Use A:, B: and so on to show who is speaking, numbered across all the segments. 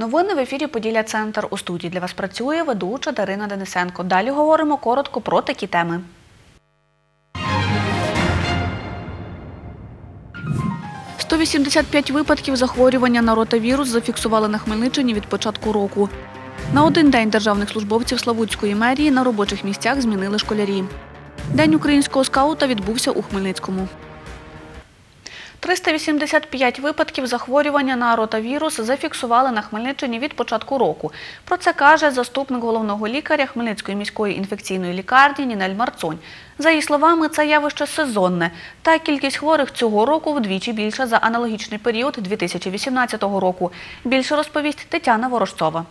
A: Новини в ефірі Поділля Центр. У студії для вас працює ведуча Дарина Денисенко. Далі говоримо коротко про такі теми. «185 випадків захворювання на ротавірус зафіксували на Хмельниччині від початку року. На один день державних службовців Славутської мерії на робочих місцях змінили школярі. День українського скаута відбувся у Хмельницькому. 385 випадків захворювання на ротавірус зафіксували на Хмельниччині від початку року. Про це каже заступник головного лікаря Хмельницької міської інфекційної лікарні Нінель Марцонь. За її словами, це явище сезонне, та кількість хворих цього року вдвічі більша за аналогічний період 2018 року. Більше розповість Тетяна Ворожцова.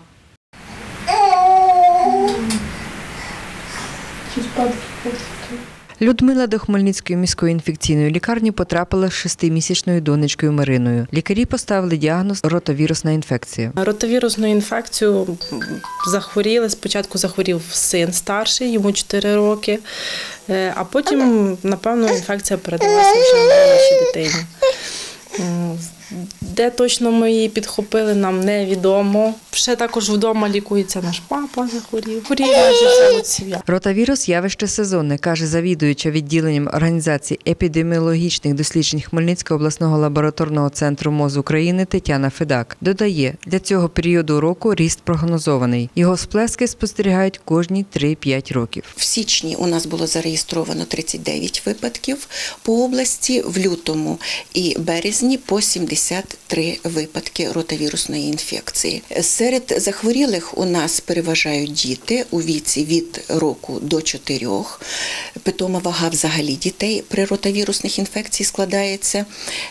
B: Людмила до Хмельницької міської інфекційної лікарні потрапила з шестимісячною донечкою Мариною. Лікарі поставили діагноз ротовірусна інфекція.
C: Ротовірусну інфекцію захворіли. Спочатку захворів син старший, йому 4 роки, е, а потім, напевно, інфекція передалася вже нашій дитині. Де точно ми її підхопили, нам невідомо. Ще також вдома лікується наш папа, захворів. Хворіє майже вся сім'я.
B: Ротавірус явище сезонне, каже завідуюча відділенням організації епідеміологічних досліджень Хмельницького обласного лабораторного центру МОЗ України Тетяна Федак. Додає, для цього періоду року ріст прогнозований. Його сплески спостерігають кожні 3-5 років.
D: В січні у нас було зареєстровано 39 випадків по області, в лютому і березні по 73 випадки ротавірусної інфекції. Серед захворілих у нас переважають діти у віці від року до 4. Питома вага взагалі дітей при ротавірусних інфекцій складається,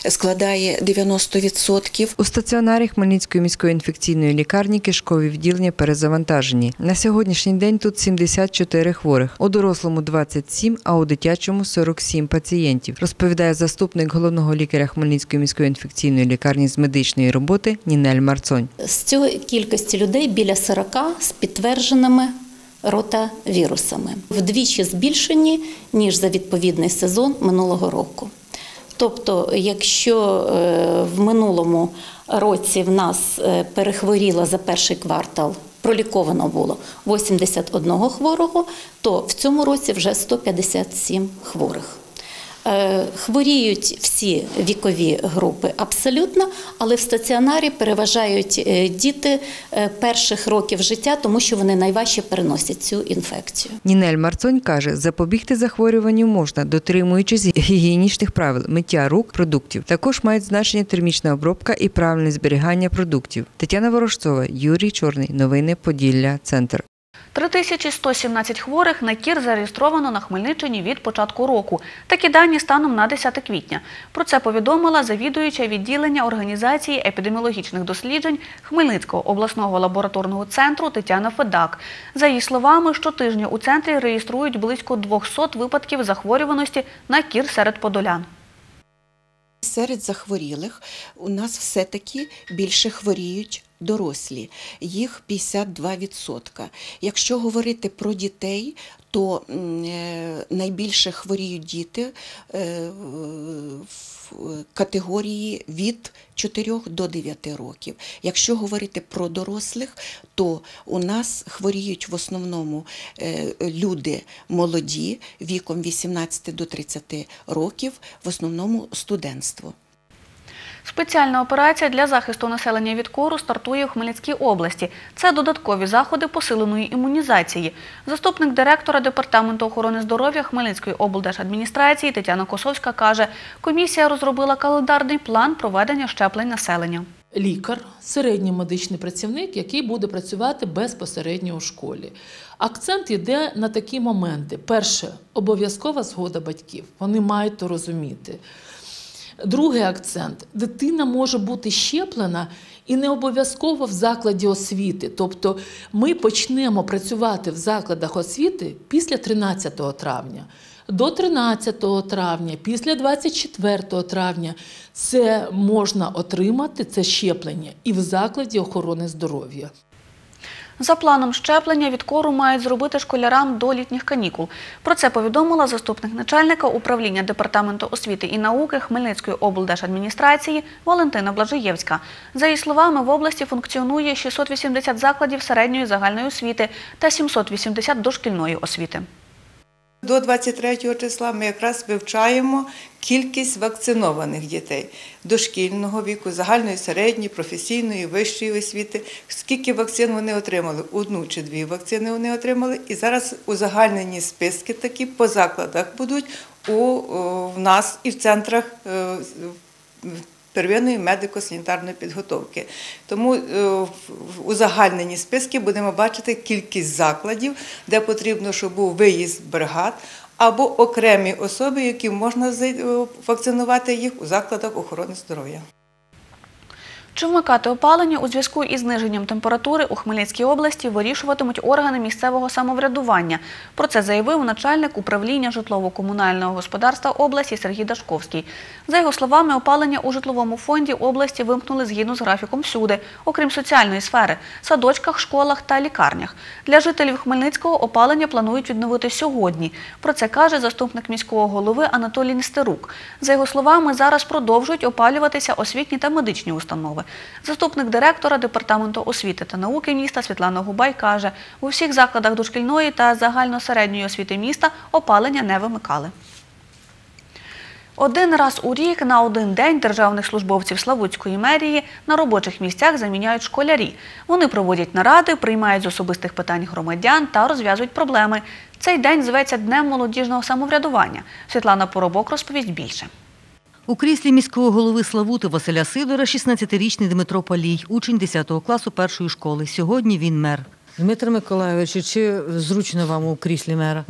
D: складає 90%.
B: У стаціонарі Хмельницької міської інфекційної лікарні кишкові відділення перезавантажені. На сьогоднішній день тут 74 хворих, у дорослому 27, а у дитячому 47 пацієнтів, розповідає заступник головного лікаря Хмельницької міської інфекційної лікарні з медичної роботи Нінель Марцонь.
E: З цієї кількості людей біля 40 з підтвердженими ротавірусами. Вдвічі збільшені, ніж за відповідний сезон минулого року. Тобто, якщо е, в минулому році в нас е, перехворіло за перший квартал, проліковано було 81 хворого, то в цьому році вже 157 хворих. Е, Хворіють всі вікові групи абсолютно, але в стаціонарі переважають е, діти е, перших років життя, тому що вони найважче переносять цю інфекцію.
B: Нінель Марцонь каже, запобігти захворюванню можна, дотримуючись гігієнічних правил миття рук, продуктів. Також мають значення термічна обробка і правильне зберігання продуктів. Тетяна Ворожцова, Юрій Чорний. Новини Поділля. Центр.
A: 3117 хворих на кір зареєстровано на Хмельниччині від початку року. Такі дані станом на 10 квітня. Про це повідомила завідуюча відділення організації епідеміологічних досліджень Хмельницького обласного лабораторного центру Тетяна Федак. За її словами, щотижня у центрі реєструють близько 200 випадків захворюваності на кір серед подолян.
D: Серед захворілих у нас все-таки більше хворіють дорослі, їх 52%. Якщо говорити про дітей, то е, найбільше хворіють діти е, в категорії від 4 до 9 років. Якщо говорити про дорослих, то у нас хворіють в основному е, люди молоді віком 18 до 30 років, в основному студентство.
A: Спеціальна операція для захисту населення від кору стартує у Хмельницькій області. Це додаткові заходи посиленої імунізації. Заступник директора Департаменту охорони здоров'я Хмельницької облдержадміністрації Тетяна Косовська каже, комісія розробила календарний план проведення щеплень населення.
F: лікар, середній медичний працівник, який буде працювати безпосередньо у школі. Акцент йде на такі моменти. Перше, обов'язкова згода батьків. Вони мають то розуміти. Другий акцент: дитина може бути щеплена і не обов'язково в закладі освіти. Тобто ми почнемо працювати в закладах освіти після 13 травня. До 13 травня, після 24 травня це можна отримати це щеплення і в закладі охорони здоров'я.
A: За планом щеплення від кору мають зробити школярам до літніх канікул. Про це повідомила заступник начальника управління департаменту освіти і науки Хмельницької облдержадміністрації Валентина Блажиєвська. За її словами, в області функціонує 680 закладів середньої загальної освіти та 780 дошкільної освіти.
G: До 23 числа ми якраз вивчаємо кількість вакцинованих дітей дошкільного віку, загальної середньої, професійної, вищої освіти. Скільки вакцин вони отримали? Одну чи дві вакцини вони отримали. І зараз узагальнені списки такі по закладах будуть у, в нас і в центрах. Первинної медико-санітарної підготовки. Тому е, в- узагальнені списки будемо бачити кількість закладів, де потрібно, щоб був виїзд бригад, або окремі особи, які можна е, вакцинувати їх у закладах охорони здоров'я.
A: Чи вмикати опалення у зв'язку із зниженням температури у Хмельницькій області вирішуватимуть органи місцевого самоврядування. Про це заявив начальник управління житлово-комунального господарства області Сергій Дашковський. За його словами, опалення у житловому фонді області вимкнули згідно з графіком всюди, окрім соціальної сфери – садочках, школах та лікарнях. Для жителів Хмельницького опалення планують відновити сьогодні. Про це каже заступник міського голови Анатолій Нестерук. За його словами, зараз продовжують опалюватися освітні та медичні установи. Заступник директора департаменту освіти та науки міста Світлана Губай каже, у всіх закладах дошкільної та загальносередньої освіти міста опалення не вимикали. Один раз у рік на один день державних службовців Славутської мерії на робочих місцях заміняють школярі. Вони проводять наради, приймають з особистих питань громадян та розв'язують проблеми. Цей день зветься Днем молодіжного самоврядування. Світлана Поробок розповість більше.
H: У кріслі міського голови Славути Василя Сидора 16-річний Дмитро Палій, учень 10 класу першої школи. Сьогодні він мер.
I: Дмитро Миколайович, чи зручно вам у кріслі мера?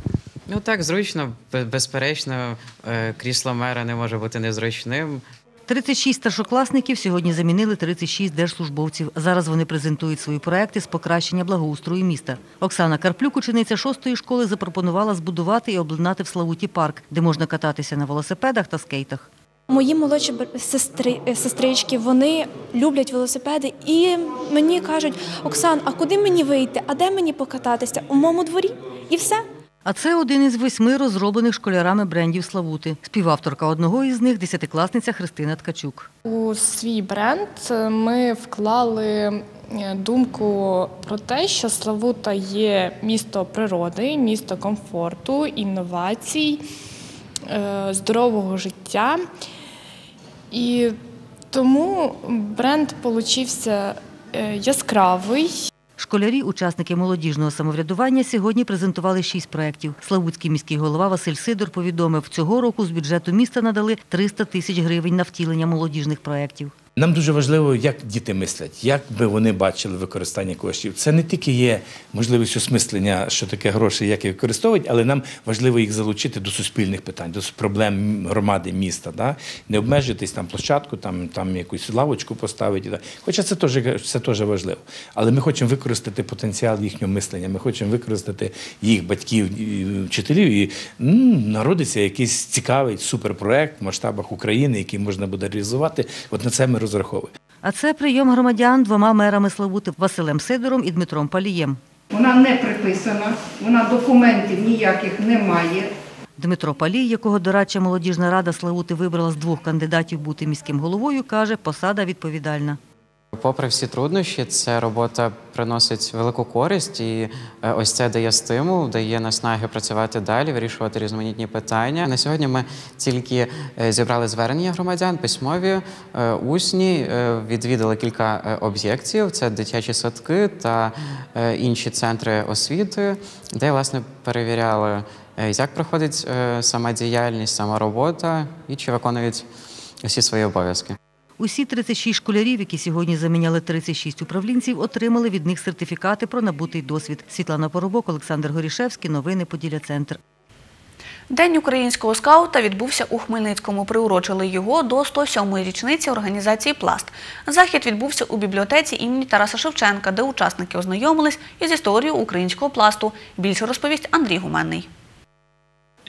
J: Ну так, зручно, безперечно, е, крісло мера не може бути незручним.
H: 36 старшокласників сьогодні замінили 36 держслужбовців. Зараз вони презентують свої проекти з покращення благоустрою міста. Оксана Карплюк, учениця шостої школи, запропонувала збудувати і обладнати в Славуті парк, де можна кататися на велосипедах та скейтах.
K: Мої молодші сестри, е, сестрички, вони люблять велосипеди і мені кажуть: Оксан, а куди мені вийти? А де мені покататися? У моєму дворі? І все.
H: А це один із восьми розроблених школярами брендів Славути. Співавторка одного із них десятикласниця Христина Ткачук.
L: У свій бренд ми вклали е, думку про те, що Славута є місто природи, місто комфорту, інновацій, е, здорового життя. І тому бренд получився е, яскравий,
H: Школярі, учасники молодіжного самоврядування, сьогодні презентували шість проєктів. Славутський міський голова Василь Сидор повідомив, цього року з бюджету міста надали 300 тисяч гривень на втілення молодіжних проєктів.
M: Нам дуже важливо, як діти мислять, як би вони бачили використання коштів. Це не тільки є можливість осмислення, що таке гроші, як їх використовують, але нам важливо їх залучити до суспільних питань, до проблем громади міста. Да? Не обмежитись там площадку, там, там якусь лавочку поставити. Хоча це теж, це теж важливо. Але ми хочемо використати потенціал їхнього мислення, ми хочемо використати їх батьків, вчителів, і м, народиться якийсь цікавий суперпроект в масштабах України, який можна буде реалізувати. От на це ми розраховуємо.
H: А це прийом громадян двома мерами Славути Василем Сидором і Дмитром Палієм.
N: Вона не приписана, вона документів ніяких немає.
H: Дмитро Палій, якого дорадча молодіжна рада Славути вибрала з двох кандидатів бути міським головою, каже, посада відповідальна.
J: Попри всі труднощі, ця робота приносить велику користь, і е, ось це дає стимул, дає наснаги працювати далі, вирішувати різноманітні питання. На сьогодні ми тільки е, зібрали звернення громадян, письмові, е, усні, відвідали кілька об'єктів: це дитячі садки та інші центри освіти, де власне перевіряли, як проходить сама діяльність, сама робота і чи виконують усі свої обов'язки.
H: Усі 36 школярів, які сьогодні заміняли 36 управлінців, отримали від них сертифікати про набутий досвід. Світлана Поробок, Олександр Горішевський. Новини Поділля Центр.
A: День українського скаута відбувся у Хмельницькому. Приурочили його до 107-ї річниці організації Пласт. Захід відбувся у бібліотеці імені Тараса Шевченка, де учасники ознайомились із історією українського пласту. Більше розповість Андрій Гуменний.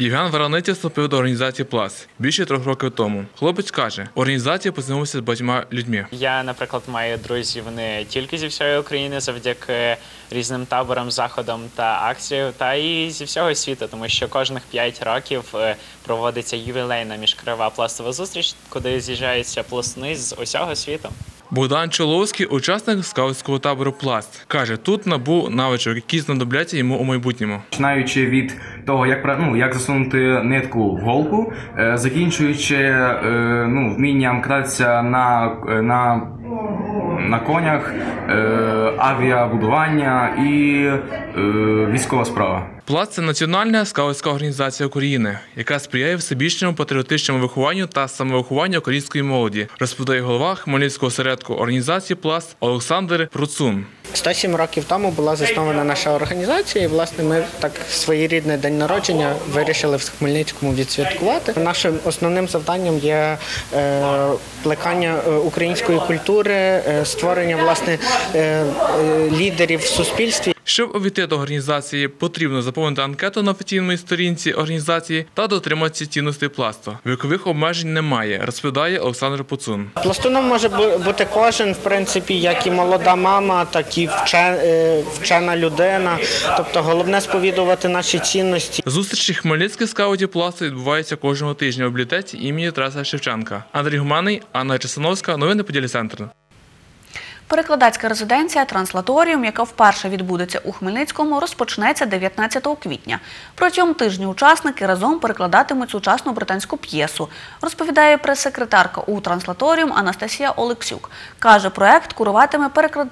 O: Євген Вараниця вступив до організації Плас більше трьох років тому. Хлопець каже, організація познайомився з багатьма людьми.
P: Я, наприклад, маю друзів не тільки зі всієї України, завдяки різним таборам, заходам та акціям, та і зі всього світу, тому що кожних 5 років е, проводиться ювілейна міжкраєва пластова зустріч, куди з'їжджаються пластуни з усього світу.
O: Богдан Чоловський, учасник скаутського табору Пласт, каже, тут набув навичок, які знадобляться йому у майбутньому.
Q: Починаючи від того, як ну, як засунути нитку в голку, е, закінчуючи е, ну, вмінням кататися на, е, на, на конях, авіабудування і військова справа.
O: Пласт це національна скаутська організація України, яка сприяє всебічному патріотичному вихованню та самовихованню української молоді, розповідає голова Хмельницького осередку організації Пласт Олександр Процун.
R: 107 років тому була заснована наша організація, і власне ми так своєрідний день народження вирішили в Хмельницькому відсвяткувати. Нашим основним завданням є е, плекання е, української культури, е, створення власне лідерів в суспільстві.
O: Щоб увійти до організації, потрібно заповнити анкету на офіційній сторінці організації та дотриматися цінностей пласту. Вікових обмежень немає, розповідає Олександр Поцун.
R: Пластуном може бути кожен, в принципі, як і молода мама, так і е, вчена людина. Тобто головне сповідувати наші цінності.
O: Зустрічі хмельницьких скаутів пласту відбуваються кожного тижня у бібліотеці імені Тараса Шевченка. Андрій Гуманий, Анна Чесановська, новини Поділі Центр.
A: Перекладацька резиденція Транслаторіум, яка вперше відбудеться у Хмельницькому, розпочнеться 19 квітня. Протягом тижня учасники разом перекладатимуть сучасну британську п'єсу, розповідає прес-секретарка у Транслаторіум Анастасія Олексюк. Каже, проект куруватиме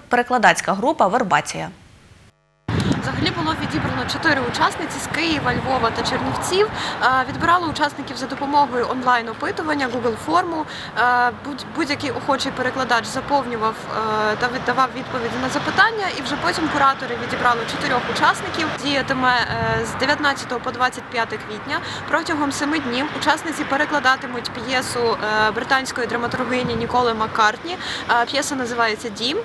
A: перекладацька група Вербація.
S: Взагалі було відібрано чотири учасниці з Києва, Львова та Чернівців. Е, Відбирали учасників за допомогою онлайн-опитування, Google форму. Е, будь- Будь-який охочий перекладач заповнював е, та віддавав відповіді на запитання, і вже потім куратори відібрали чотирьох учасників. Діятиме з 19 по 25 квітня. Протягом семи днів учасниці перекладатимуть п'єсу британської драматургині Ніколи Маккартні. П'єса називається Дім.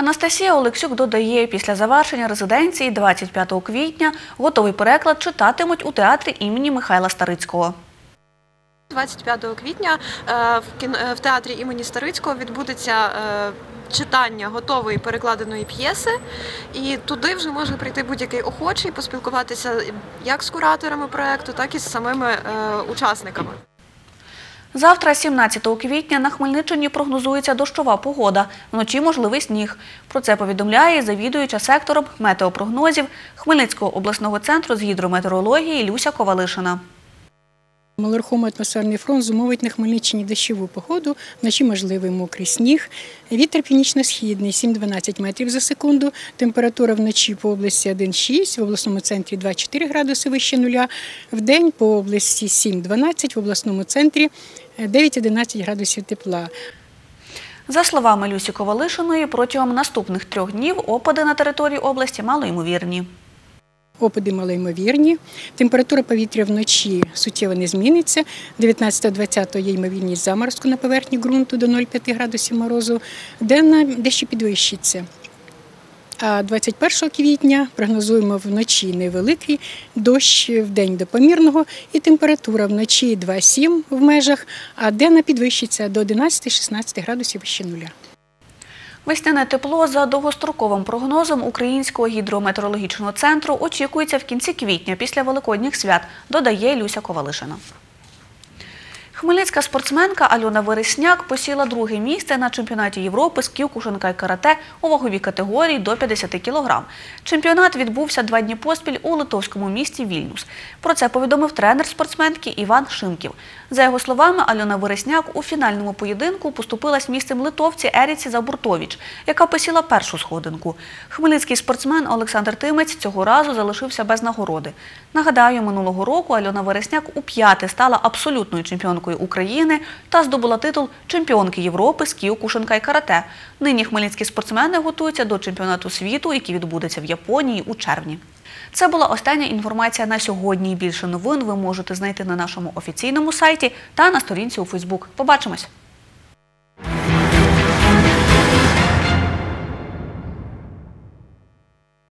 A: Анастасія Олексюк додає, після завершення резиденції 25 квітня готовий переклад читатимуть у театрі імені Михайла Старицького.
S: 25 квітня е, в е, театрі імені Старицького відбудеться е, читання готової перекладеної п'єси, і туди вже може прийти будь-який охочий, поспілкуватися як з кураторами проекту, так і з самими учасниками.
A: Завтра, 17 квітня, на Хмельниччині прогнозується дощова погода. Вночі можливий сніг. Про це повідомляє завідуюча сектором метеопрогнозів Хмельницького обласного центру з гідрометеорології Люся Ковалишина.
T: Малорухомий атмосферний фронт зумовить на Хмельниччині дощову погоду, вночі можливий мокрий сніг. Вітер північно-східний 7-12 метрів за секунду. Температура вночі по області 1,6, в обласному центрі 2,4 градуси вище нуля. В день по області 7-12, в обласному центрі 9-11 градусів тепла.
A: За словами Люсі Ковалишиної, протягом наступних трьох днів опади на території області малоймовірні.
T: Опади малоймовірні. Температура повітря вночі суттєво не зміниться. 19-20 є ймовірність заморозку на поверхні ґрунту до 0,5 градусів морозу. Денна дещо підвищиться. А 21 квітня прогнозуємо вночі невеликий дощ в день до помірного і температура вночі 2,7 в межах, а денна підвищиться до 11-16 градусів вище нуля.
A: Весняне тепло за довгостроковим прогнозом Українського гідрометеорологічного центру очікується в кінці квітня після великодніх свят, додає Люся Ковалишина. Хмельницька спортсменка Альона Вересняк посіла друге місце на чемпіонаті Європи з ківкушенка і карате у ваговій категорії до 50 кг. Чемпіонат відбувся два дні поспіль у литовському місті Вільнюс. Про це повідомив тренер спортсменки Іван Шимків. За його словами, Альона Вересняк у фінальному поєдинку поступилась місцем литовці Еріці Забуртович, яка посіла першу сходинку. Хмельницький спортсмен Олександр Тимець цього разу залишився без нагороди. Нагадаю, минулого року Альона Вересняк у п'яте стала абсолютною чемпіонкою України та здобула титул чемпіонки Європи з кіокушенка і карате. Нині хмельницькі спортсмени готуються до чемпіонату світу, який відбудеться в Японії у червні. Це була остання інформація на сьогодні. Більше новин ви можете знайти на нашому офіційному сайті та на сторінці у Фейсбук. Побачимось!